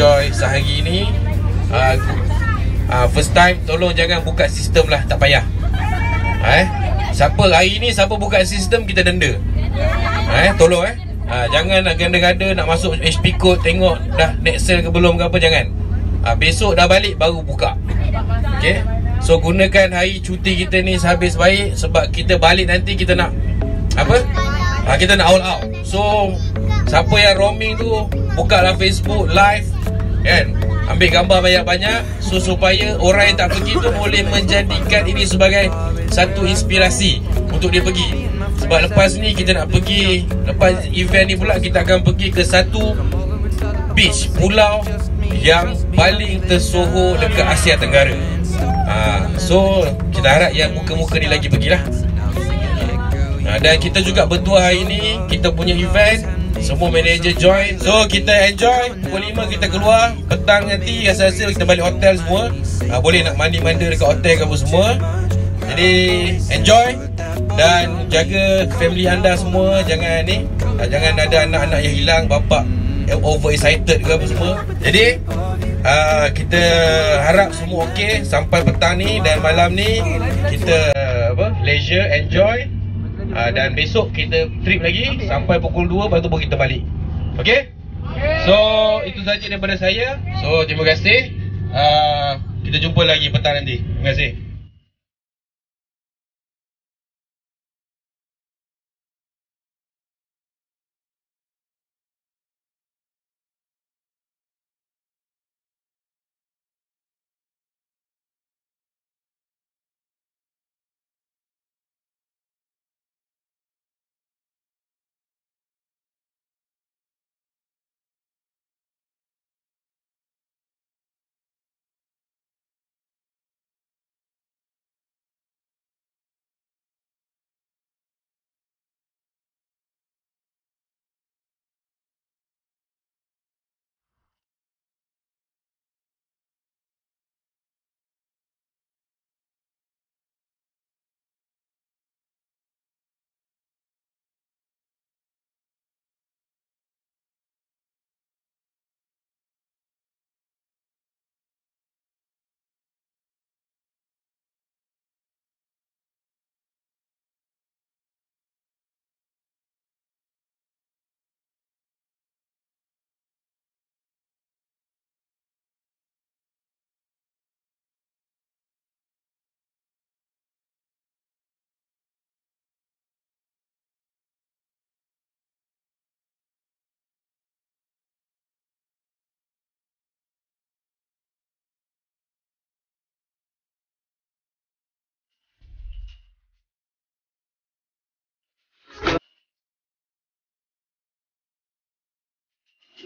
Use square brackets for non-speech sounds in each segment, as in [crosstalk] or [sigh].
uh, enjoy sehari ni uh, uh, First time tolong jangan buka sistem lah, tak payah. Eh, siapa hari ni siapa buka sistem kita denda. Eh, tolong eh. Uh, Jangan nak ganda-ganda nak masuk HP code tengok dah sale ke belum ke apa, jangan. Uh, Besok dah balik baru buka. Okay So gunakan hari cuti kita ni sehabis baik Sebab kita balik nanti kita nak Apa? Ha, kita nak all out. So Siapa yang roaming tu Buka lah Facebook live Kan? Ambil gambar banyak-banyak So supaya orang yang tak pergi tu Boleh menjadikan ini sebagai Satu inspirasi Untuk dia pergi. Sebab lepas ni kita nak pergi Lepas event ni pula Kita akan pergi ke satu Beach Pulau Yang paling tersohor Dekat Asia Tenggara. Ha, So Kita harap yang muka-muka ni lagi pergilah. Ha, dan kita juga bertuah hari ni Kita punya event Semua manager join. So kita enjoy. Pukul 5 kita keluar. Petang nanti Rasa-rasa kita balik hotel semua. Ha, Boleh nak mandi-mandi dekat hotel ke apa semua. Jadi Enjoy. Dan jaga family anda semua. Jangan ni ha, Jangan ada anak-anak yang hilang Bapak over excited ke apa semua. Jadi uh, Kita harap semua okey Sampai petang ni. Dan malam ni Kita apa Leisure Enjoy Uh, dan besok kita trip lagi sampai pukul 2 baru baru kita balik. Okey? So, itu saja daripada saya. So, terima kasih. Uh, kita jumpa lagi petang nanti. Terima kasih.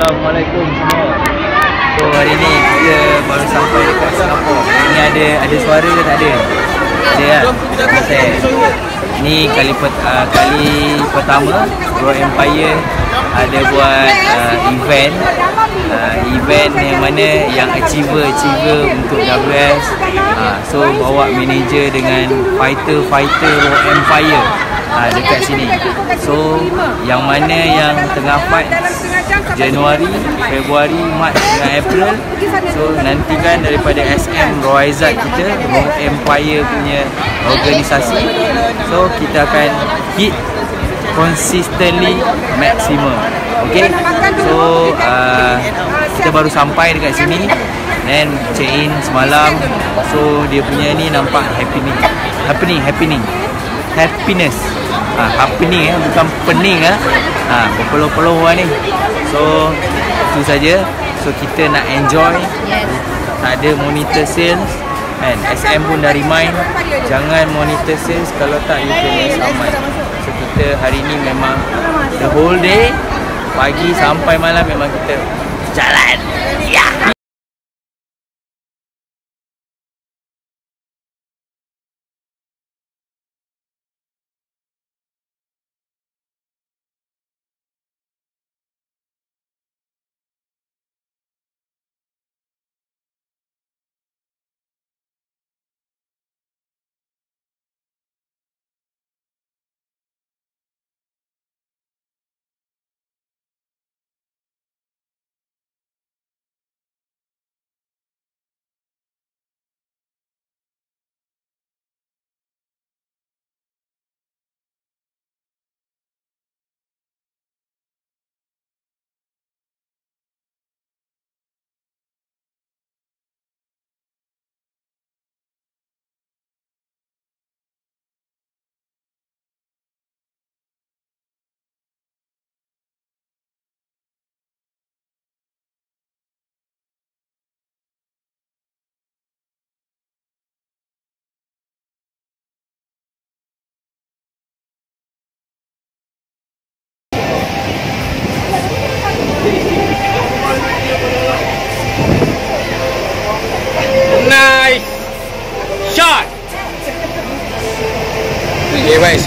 Assalamualaikum semua. So hari ni kita baru sampai dekat Singapura. Ni ada ada suara ke tak ada? Ada kan? Okay. Ni kali uh, kali pertama Raw Empire ada buat uh, event uh, event yang mana yang achiever-achiever untuk WS uh, so bawa manager dengan fighter-fighter Raw Empire uh, dekat sini. So yang mana yang tengah fight Januari, Februari, Mac dengan April. So nantikan daripada SM Roaizat kita Raw Empire punya organisasi. So kita akan hit consistently maximum. Okay? So uh, kita baru sampai dekat sini. Then check in semalam. So dia punya ni nampak happening. Happening, happening. Happiness ha, happening eh. Bukan pening ah ha, berpeluh-peluh lah ni. So itu saja. So kita nak enjoy. Yes. tak ada monitor sales. Kan SM pun dah remind jangan monitor sales. Kalau tak you kena saman so kita hari ni memang the whole day pagi sampai malam memang kita jalan. Ya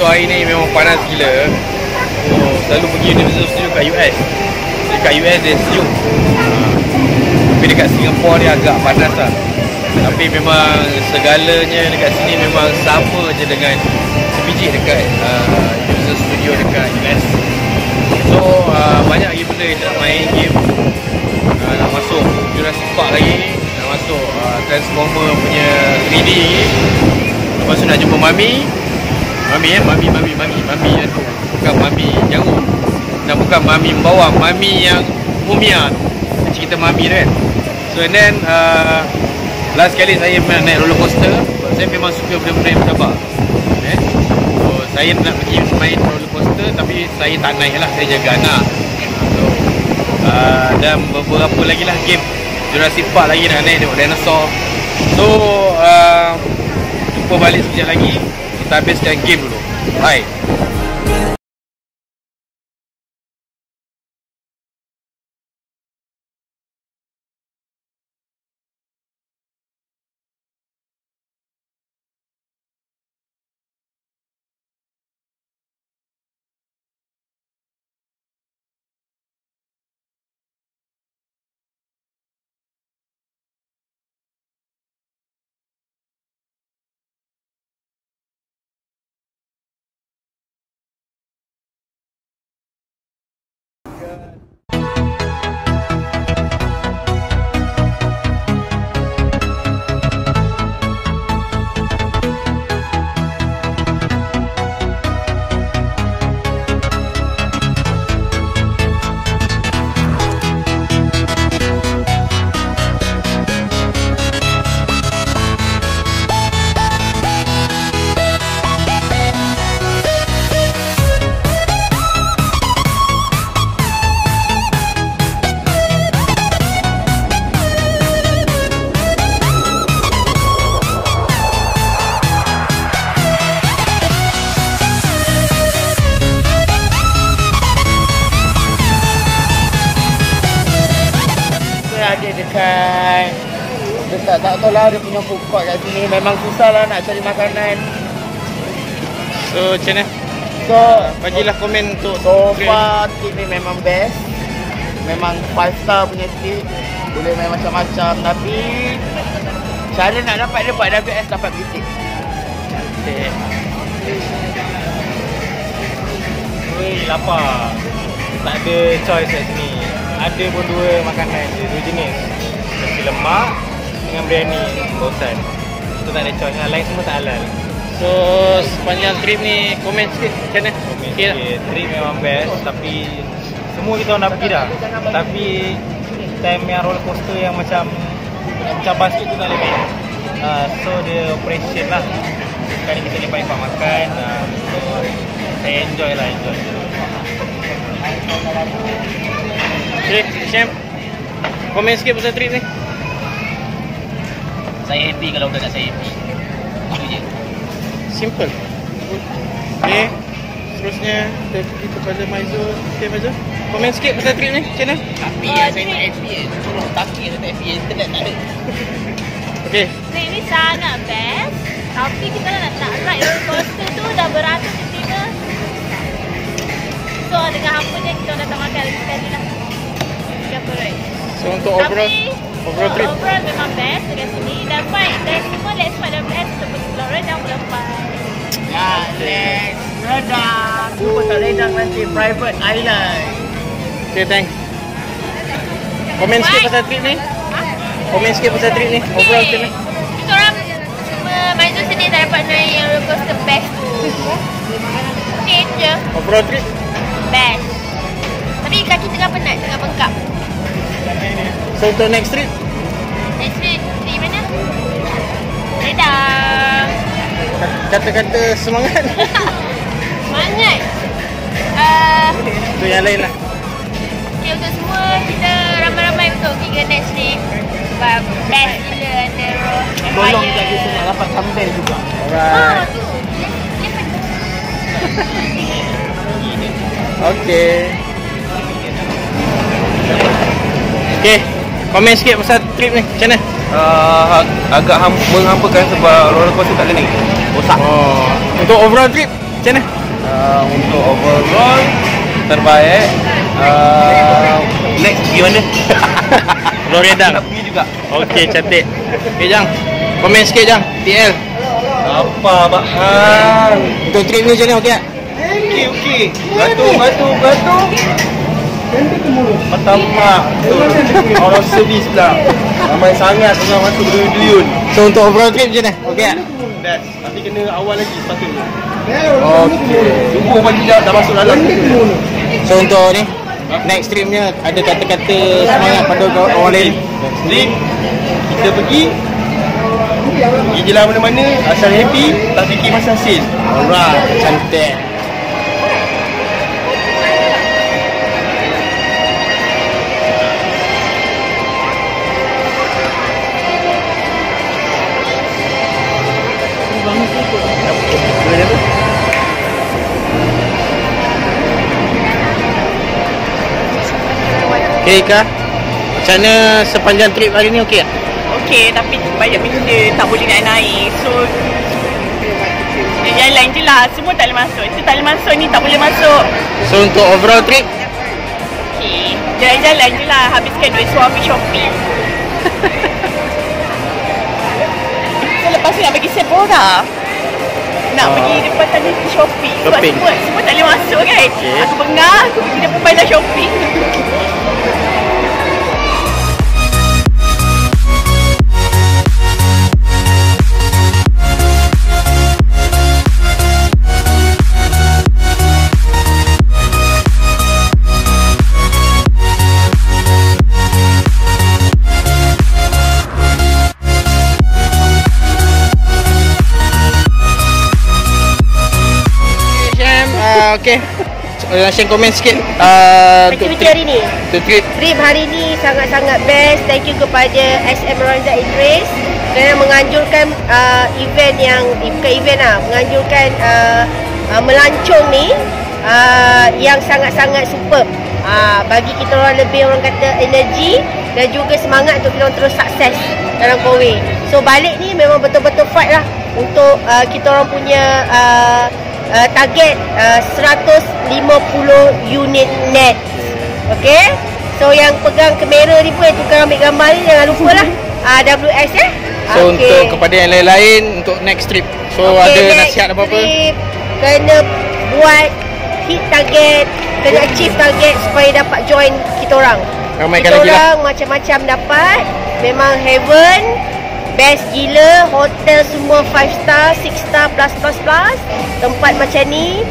So hari ni memang panas gila. Oh, Selalu pergi Universal Studio kat US Dekat US dia sejuk. Ah. Tapi dekat Singapore dia agak panas lah. Tapi memang segalanya dekat sini memang sama je dengan sebiji dekat uh, Universal Studio dekat US So uh, banyak lagi benda kita nak main game. Uh, Nak masuk. Jurassic Park lagi. Nak masuk uh, Transformer punya 3D Lepas tu nak jumpa Mami Mami eh? Mami Mami Mami Mami yang tu Bukan Mami yang Dan bukan Mami membawa Mami yang Mumia tu. Cerita Mami tu kan So and then uh, Last kali saya naik roller coaster. Saya memang suka benda-benda yang bercabar eh? So saya nak pergi main roller coaster Tapi saya tak naik lah. Saya jaga anak. So uh, Dan beberapa lagi lah game. Jurassic Park lagi nak naik tengok dinosaur. So uh, Jumpa balik sekejap lagi Kita habiskan game dulu. Bye lah dia punya food court kat sini memang susah lah nak cari makanan. So macam mana? So Bagilah komen untuk so far tip ni memang best. Memang 5 star punya tip. Boleh main macam-macam tapi cara nak dapat dia buat WS dapat bitik. Okay. Weh, lapar. Tak ada choice kat sini. Ada pun dua makanan je, dua jenis. Nasi lemak dengan biryani bosan. Kita tak ada choice lah. Lain semua tak halal. So sepanjang trip ni komen sikit macam mana? Okay, Okay okay. Trip memang best tapi semua kita dah pergi dah. Tapi time yang roller coaster yang macam macam basket tu tak boleh main. Uh, so dia operation lah. Ni kita lepak-lepak makan. Uh, so Saya enjoy lah, enjoy. Okay, Syam. Komen sikit pasal trip ni. Saya happy kalau budak saya happy. Itu je. Simple. Okay. Seterusnya kita pergi kepada Maizul. Okay Maizul. Komen sikit pasal trip ni. Macam mana? Tapi yang saya tak happy. Tolong tapi saya tak happy. Internet tak ada. Okay. Trip ni sangat best Tapi kita nak nak ride roller coaster tu dah beratus tiba So dengan hampa je kita datang makan lagi sekali lah Siapa ride So untuk overall Tapi overall trip. Overall memang best dekat sini fight Dan semua let's fight dan best Untuk pergi Pulau Redang Pulau Pai Ya, let's redang. Lupa tak redang nanti private island. Okay, thanks. Komen sikit pasal trip ni. Komen sikit pasal trip ni. Overall trip ni. Kita orang Cuma main tu sini tak dapat naik yang roller coaster best tu Okay itu je Overall trip. Best Tapi kaki tengah penat Tengah bengkak So untuk next trip. Next week Di mana? Redang Kata-kata semangat. [laughs] Semangat uh, Untuk yang lain lah. Okay untuk semua Kita ramai-ramai untuk pergi ke next week Sebab best gila Antero Tolong jaga saya nak dapat thumbnail juga. Ah Alright. tu Okay. Okay. Komen sikit pasal trip ni. Macam mana? uh, agak ham, menghampakan sebab roller coaster tak ada ni. Rosak. Oh. Untuk overall trip. Macam mana? Uh, untuk overall terbaik. Uh, next pergi mana? [laughs] Redang. Nak pergi juga. Okay, cantik. Okay, Jang. Komen sikit, Jang. TL. Apa Abang Han? Untuk trip ni macam mana? Okey tak? Okey okey. Batu batu batu. Pertama betul. Orang servis pula. Ramai sangat orang masuk duyun-duyun. So, untuk overall trip macam mana? Okey tak? Best. Tapi kena awal lagi sepatutnya. Okey. Subuh pagi dah, dah masuk dalam. So, untuk ni. Next tripnya ada kata-kata semangat pada orang lain. Sleep Kita pergi Pergi jalan mana-mana Asal happy Tak fikir masa hasil Alright, cantik. Okay Ika Macam mana sepanjang trip hari ni okey tak? Okey, tapi banyak benda tak boleh nak naik. So, dia jalan je lah. Semua tak boleh masuk. Itu tak boleh masuk, ni tak boleh masuk. So untuk overall trip Okey, jalan-jalan je lah. Habiskan duit suami shopping. so, lepas tu nak pergi Sephora. Nak Ah. pergi depan tadi shopping. Sebab Shopping. semua, semua tak boleh masuk kan. Okey. Aku bengah, aku pergi depan bandar shopping. Uh, okay uh, Syam komen sikit uh, untuk Aktiviti trip, hari ni? trip. Trip hari ni sangat-sangat best. Thank you kepada SM Ronza Idris Kerana menganjurkan uh, event yang eh, Bukan event lah Menganjurkan uh, uh, melancong ni uh, Yang sangat-sangat superb. Uh, Bagi kita orang lebih orang kata energi Dan juga semangat untuk kita orang terus sukses Dalam Kowe So balik ni memang betul-betul fight lah Untuk uh, kita orang punya uh, uh, Target uh, 150 unit net Okey. So yang pegang kamera ni pun yang tukang ambil gambar ni jangan lupa lah. [laughs] Ah WS eh. So untuk kepada yang lain-lain Untuk next trip So ada nasihat apa-apa Trip, kena buat hit target, kena achieve target supaya dapat join kita orang. Ramaikan kita lagi lah orang macam-macam dapat. Memang heaven. Best gila, hotel semua 5 star, 6 star plus plus plus. Tempat macam ni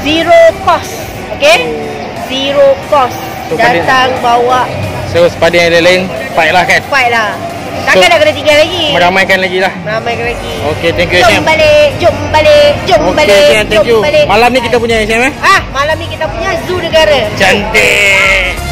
zero cost. Okay? Zero cost. So, pada- Datang bawa So kepada yang lain Fight lah kan fight lah. Takkan nak kena tinggal lagi. Meramaikan lagi lah. Meramaikan lagi. Okey, thank you Jom Sam. balik, jom balik, jom Okey, balik, Sam, thank you. jom balik. Malam ni kita punya Sam eh. Ah, malam ni kita punya zoo negara. Cantik.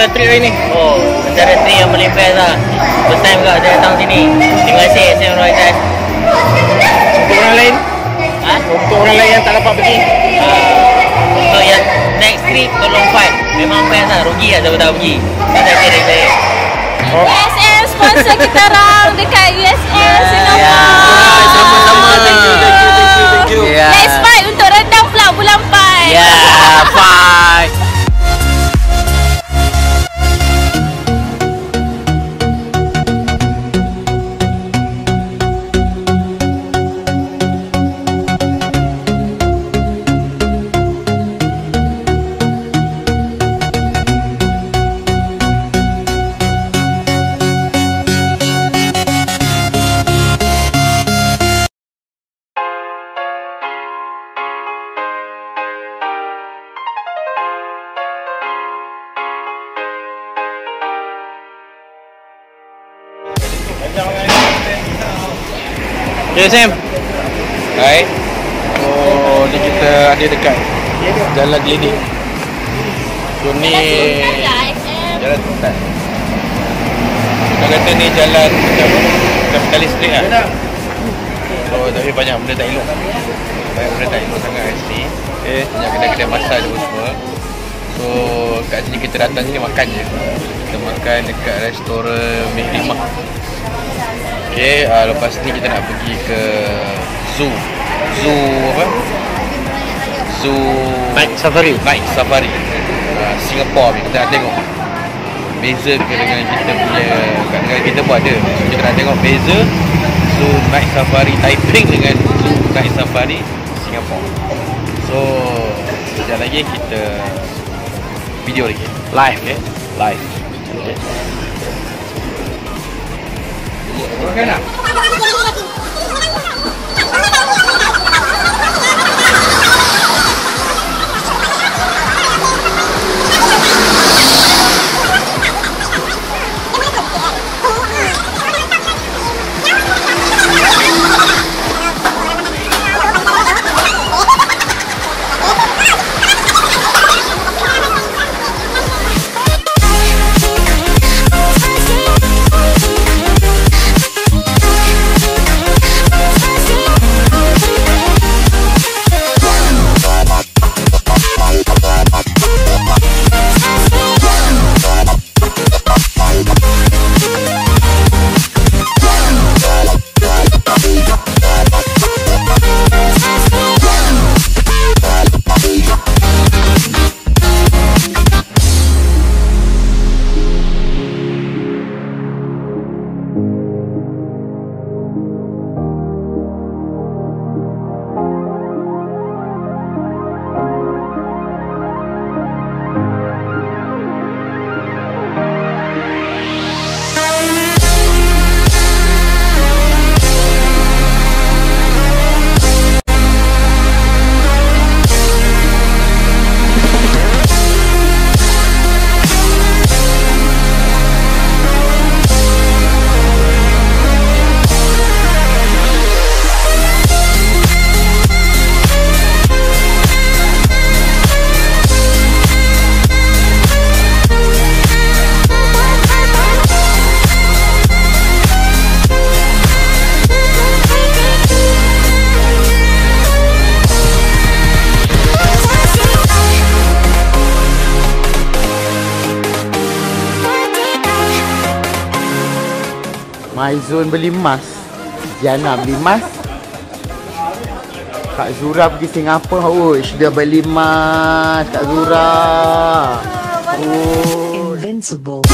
Pasal trip hari ni. Oh, antara trip yang paling best lah. First time juga saya datang sini. Terima kasih SM Royal. Untuk orang lain, Ha? untuk orang lain yang tak dapat pergi. Uh, untuk yang next trip tolong fight. Memang best lah. Rugi lah siapa tak pergi. Terima kasih dari saya. Oh, sponsor [laughs] kita orang dekat USL Singapore. Ya, sama-sama. Thank you, thank you, thank you, thank you. Ya. Let's fight untuk rendang pula bulan 4. Ya, fight. Okay Sam. Hai Oh ni kita ada dekat Jalan Gledik So ni Jalan Sultan. Kita kata ni jalan macam Kapitalis street lah. So tapi banyak benda tak elok. Banyak benda tak elok sangat kat sini. Okay Banyak kedai-kedai masak tu semua. So kat sini kita datang sini makan je Kita makan dekat restoran Mihrimah Okay, uh, lepas ni kita nak pergi ke zoo. Zoo apa? Zoo Night safari. Night Safari. Uh, Singapore ni kita nak tengok. Beza ke dengan kita punya kat negara kita pun ada. So, kita nak tengok beza Zoo Night Safari Taiping dengan Zoo Night Safari Singapore. So, sekejap lagi kita video lagi. Live, okay? Live. Okay. Makan tak? Maizun beli emas. Jana beli emas. Kak Zura pergi Singapura. Uish, dia beli emas. Kak Zura. Oh. Invincible.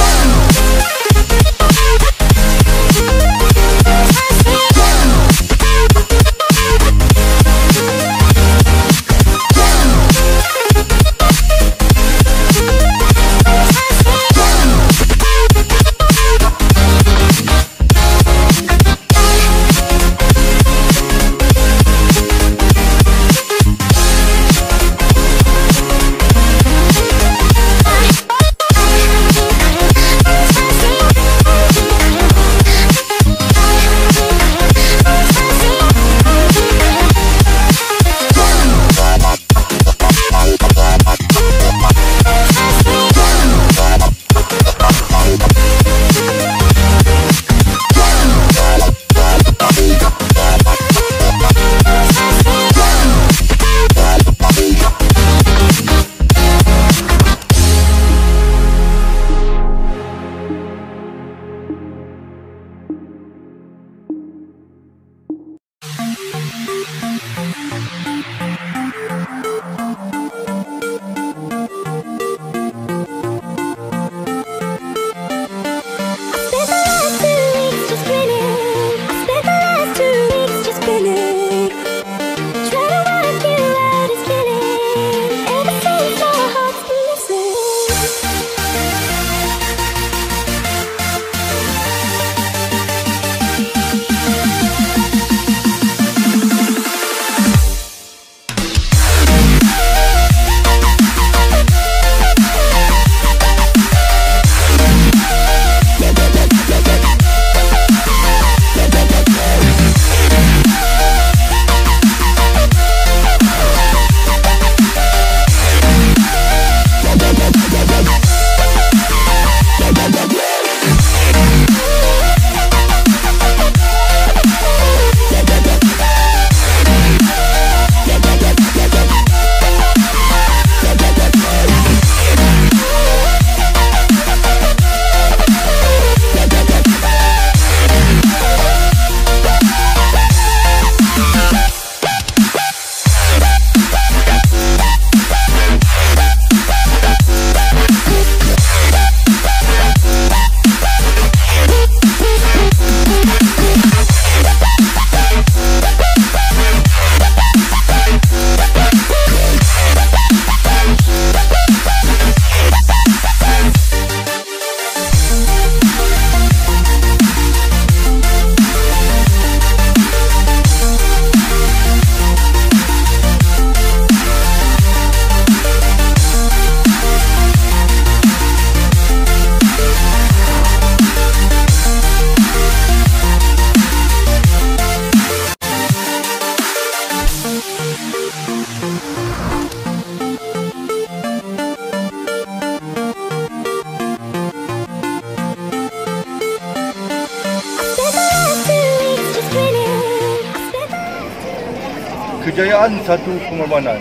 Kejayaan satu pengorbanan.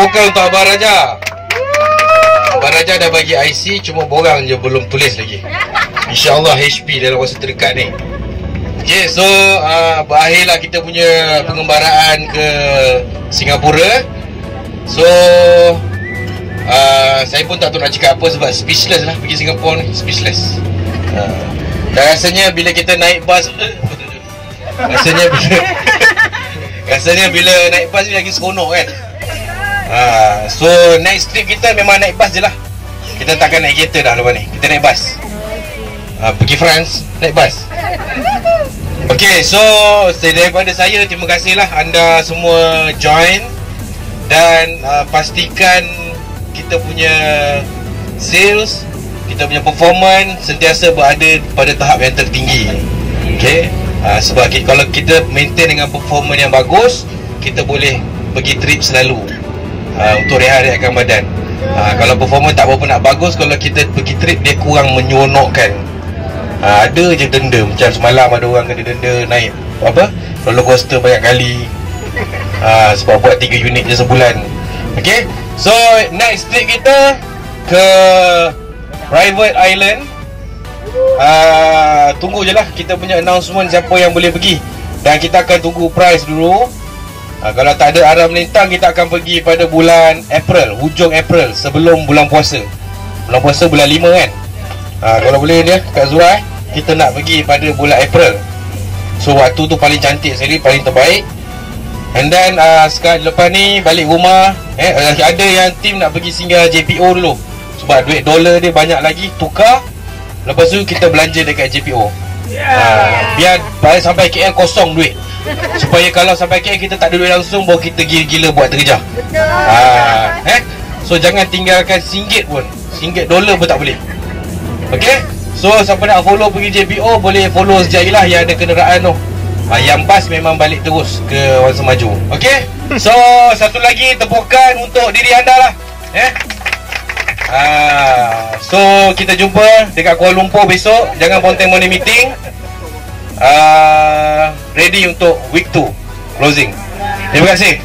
Terbuka untuk Abang Raja. Abang Raja dah bagi IC cuma borang je belum tulis lagi. InsyaAllah HP dalam masa terdekat ni. Okay, so uh, berakhirlah kita punya pengembaraan ke Singapura. So uh, saya pun tak tahu nak cakap apa sebab speechless lah pergi Singapura ni, speechless. Uh, dan rasanya bila kita naik bas [laughs] rasanya bila [laughs] rasanya bila naik bas ni lagi seronok kan. Uh, so next trip kita memang naik bas je lah. Kita takkan naik kereta dah lepas ni. Kita naik bas. Uh, pergi France naik bas. Okay, so daripada saya terima kasihlah anda semua join dan uh, pastikan kita punya sales, kita punya performance sentiasa berada pada tahap yang tertinggi. Okay, uh, sebab kita, kalau kita maintain dengan performance yang bagus, kita boleh pergi trip selalu uh, untuk rehat-rehatkan badan. Uh, kalau performance tak berapa nak bagus, kalau kita pergi trip dia kurang menyeronokkan ha, Ada je denda. Macam semalam ada orang kena denda naik Apa? Roller coaster banyak kali. Ha, Sebab buat 3 unit je sebulan. Okay So next trip kita Ke Private Island. Ha, Tunggu je lah. Kita punya announcement Siapa yang boleh pergi. Dan kita akan tunggu price dulu ha, Kalau tak ada arah melintang Kita akan pergi pada bulan April Hujung April Sebelum bulan puasa. Bulan puasa bulan 5 kan? Ha, Kalau boleh dia Kak Zura eh Kita nak pergi pada bulan April. So waktu tu paling cantik sekali Paling terbaik. And then uh, sekarang lepas ni Balik rumah eh, Ada yang tim nak pergi singgah JPO dulu. Sebab duit dolar dia banyak lagi Tukar. Lepas tu kita belanja dekat JPO ha, Biar balik sampai KL kosong duit Supaya kalau sampai KL kita tak ada duit langsung Baru kita gila-gila buat terkejar. Ha, eh? So jangan tinggalkan singgit pun. Singgit dolar pun tak boleh. Okay So siapa nak follow pergi JPO Boleh follow lagi lah Yang ada kenderaan tu. Ha, Yang bas memang balik terus Ke Wan Semaju. Okay So satu lagi tepukan Untuk diri anda lah. Eh? Ha, So kita jumpa Dekat Kuala Lumpur besok. Jangan ponteng morning meeting ha, Ready untuk week 2 Closing. Terima kasih